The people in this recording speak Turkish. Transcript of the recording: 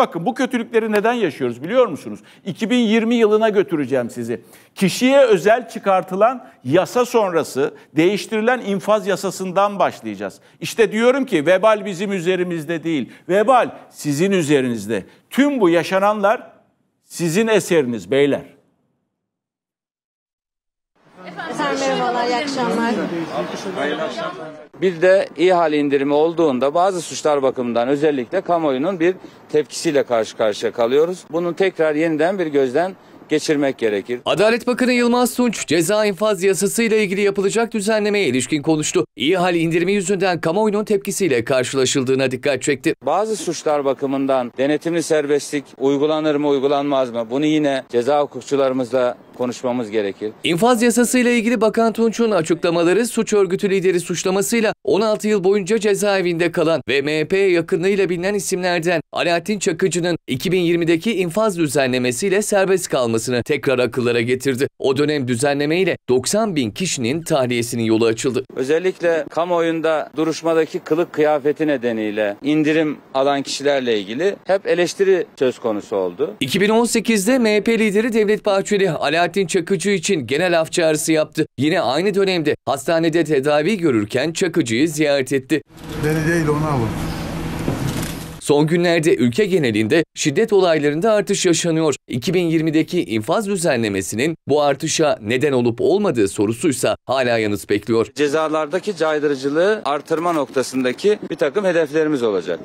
Bakın bu kötülükleri neden yaşıyoruz biliyor musunuz? 2020 yılına götüreceğim sizi. Kişiye özel çıkartılan yasa sonrası değiştirilen infaz yasasından başlayacağız. İşte diyorum ki vebal bizim üzerimizde değil. Vebal sizin üzerinizde. Tüm bu yaşananlar sizin eseriniz beyler. Efendim merhabalar, iyi akşamlar. Bir de ihale indirimi olduğunda bazı suçlar bakımından özellikle kamuoyunun bir tepkisiyle karşı karşıya kalıyoruz. Bunun tekrar yeniden bir gözden geçirmek gerekir. Adalet Bakanı Yılmaz Tunç ceza infaz yasası ile ilgili yapılacak düzenlemeye ilişkin konuştu. İhale indirimi yüzünden kamuoyunun tepkisiyle karşılaşıldığına dikkat çekti. Bazı suçlar bakımından denetimli serbestlik uygulanır mı uygulanmaz mı? Bunu yine ceza hukukçularımızla konuşmamız gerekir. İnfaz yasası ile ilgili Bakan Tunç'un açıklamaları suç örgütü lideri suçlamasıyla 16 yıl boyunca cezaevinde kalan ve MHP'ye yakınlığıyla bilinen isimlerden Alaaddin Çakıcı'nın 2020'deki infaz düzenlemesiyle serbest kalmasını tekrar akıllara getirdi. O dönem düzenlemeyle 90 bin kişinin tahliyesinin yolu açıldı. Özellikle kamuoyunda duruşmadaki kılık kıyafeti nedeniyle indirim alan kişilerle ilgili hep eleştiri söz konusu oldu. 2018'de MHP lideri Devlet Bahçeli Alaaddin Çakıcı için genel af çağrısı yaptı. Yine aynı dönemde hastanede tedavi görürken Çakıcı'yı ziyaret etti. Beni değil onu alın. Son günlerde ülke genelinde şiddet olaylarında artış yaşanıyor. 2020'deki infaz düzenlemesinin bu artışa neden olup olmadığı sorusuysa hala yanıt bekliyor. Cezalardaki caydırıcılığı artırma noktasındaki bir takım hedeflerimiz olacak.